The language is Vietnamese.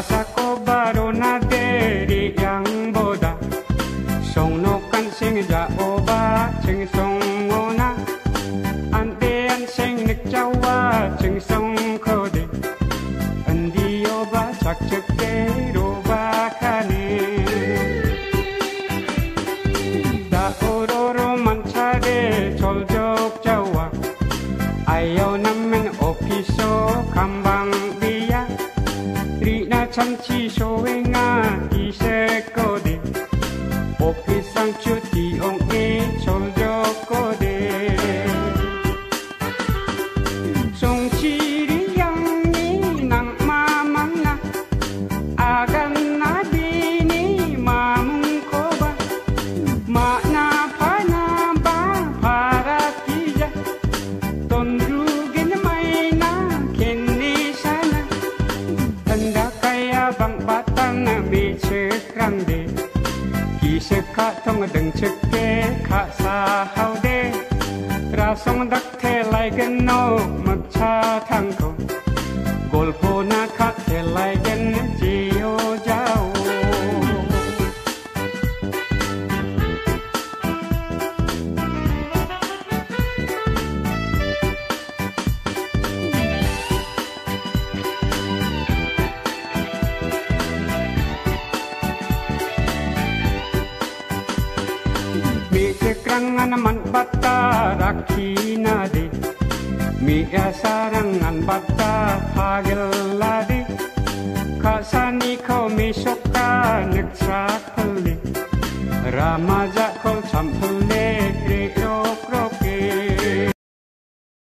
Bahasa ko baro na deri yang boda Song no kan sing ja oba, ching song ngona Ante an sing nik jawa ching song kode Andi oba, chak chak ke roba kane Da ororo manchare chol jok jawa Ayaw na 唱起首《为一些歌的，我披上这地红衣裳。Bang batang na mi che krang de ki se ka thong deng che ke kha sa hau de ra song dak the lai gen no mak cha thang ko gol po na sarangan man batta rakhina de miya sarangan batta hagella de kasani kau misokka neksa kali ramaja kol sampule